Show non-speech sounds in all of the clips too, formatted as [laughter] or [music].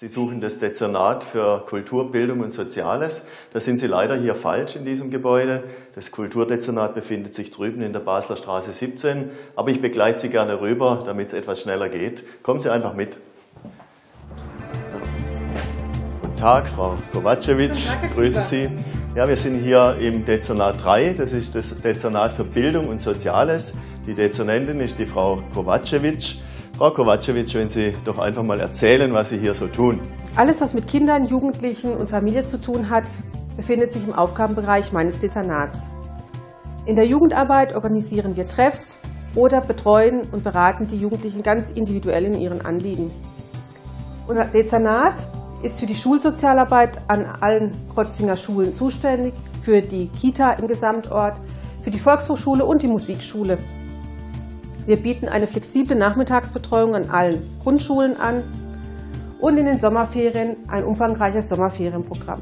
Sie suchen das Dezernat für Kultur, Bildung und Soziales. Da sind Sie leider hier falsch in diesem Gebäude. Das Kulturdezernat befindet sich drüben in der Basler Straße 17. Aber ich begleite Sie gerne rüber, damit es etwas schneller geht. Kommen Sie einfach mit. Guten Tag, Frau Kovacevic. Grüße Sie. Ja, wir sind hier im Dezernat 3. Das ist das Dezernat für Bildung und Soziales. Die Dezernentin ist die Frau Kovacevic. Frau Kovacevic, wenn Sie doch einfach mal erzählen, was Sie hier so tun. Alles, was mit Kindern, Jugendlichen und Familie zu tun hat, befindet sich im Aufgabenbereich meines Dezernats. In der Jugendarbeit organisieren wir Treffs oder betreuen und beraten die Jugendlichen ganz individuell in ihren Anliegen. Unser Dezernat ist für die Schulsozialarbeit an allen Krotzinger Schulen zuständig, für die Kita im Gesamtort, für die Volkshochschule und die Musikschule. Wir bieten eine flexible Nachmittagsbetreuung an allen Grundschulen an und in den Sommerferien ein umfangreiches Sommerferienprogramm.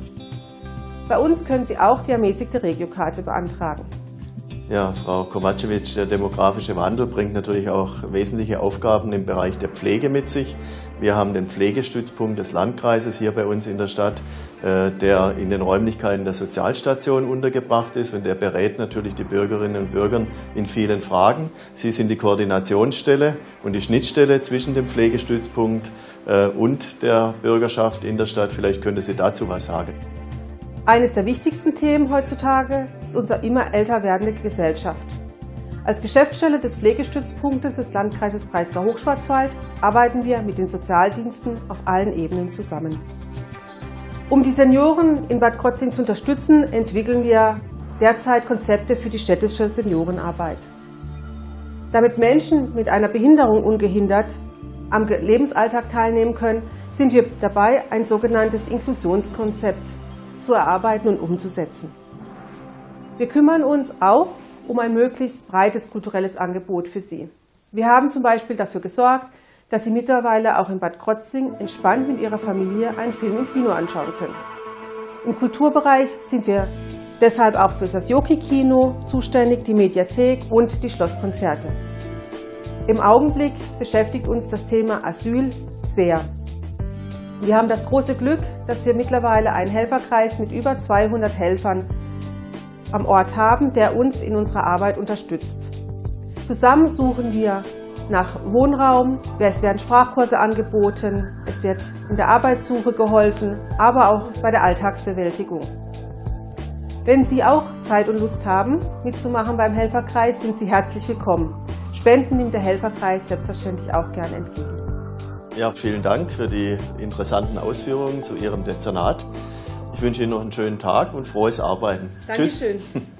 Bei uns können Sie auch die ermäßigte Regiokarte beantragen. Ja, Frau Kovacevic, der demografische Wandel bringt natürlich auch wesentliche Aufgaben im Bereich der Pflege mit sich. Wir haben den Pflegestützpunkt des Landkreises hier bei uns in der Stadt, äh, der in den Räumlichkeiten der Sozialstation untergebracht ist und der berät natürlich die Bürgerinnen und Bürger in vielen Fragen. Sie sind die Koordinationsstelle und die Schnittstelle zwischen dem Pflegestützpunkt äh, und der Bürgerschaft in der Stadt. Vielleicht könnte Sie dazu was sagen. Eines der wichtigsten Themen heutzutage ist unsere immer älter werdende Gesellschaft. Als Geschäftsstelle des Pflegestützpunktes des Landkreises Breisgau-Hochschwarzwald arbeiten wir mit den Sozialdiensten auf allen Ebenen zusammen. Um die Senioren in Bad Krotzing zu unterstützen, entwickeln wir derzeit Konzepte für die städtische Seniorenarbeit. Damit Menschen mit einer Behinderung ungehindert am Lebensalltag teilnehmen können, sind wir dabei, ein sogenanntes Inklusionskonzept zu erarbeiten und umzusetzen. Wir kümmern uns auch um ein möglichst breites kulturelles Angebot für Sie. Wir haben zum Beispiel dafür gesorgt, dass Sie mittlerweile auch in Bad Krotzing entspannt mit Ihrer Familie einen Film im Kino anschauen können. Im Kulturbereich sind wir deshalb auch für das Joki-Kino zuständig, die Mediathek und die Schlosskonzerte. Im Augenblick beschäftigt uns das Thema Asyl sehr. Wir haben das große Glück, dass wir mittlerweile einen Helferkreis mit über 200 Helfern am Ort haben, der uns in unserer Arbeit unterstützt. Zusammen suchen wir nach Wohnraum, es werden Sprachkurse angeboten, es wird in der Arbeitssuche geholfen, aber auch bei der Alltagsbewältigung. Wenn Sie auch Zeit und Lust haben, mitzumachen beim Helferkreis, sind Sie herzlich willkommen. Spenden nimmt der Helferkreis selbstverständlich auch gern entgegen. Ja, vielen Dank für die interessanten Ausführungen zu Ihrem Dezernat. Ich wünsche Ihnen noch einen schönen Tag und frohes Arbeiten. Dankeschön. Tschüss. [laughs]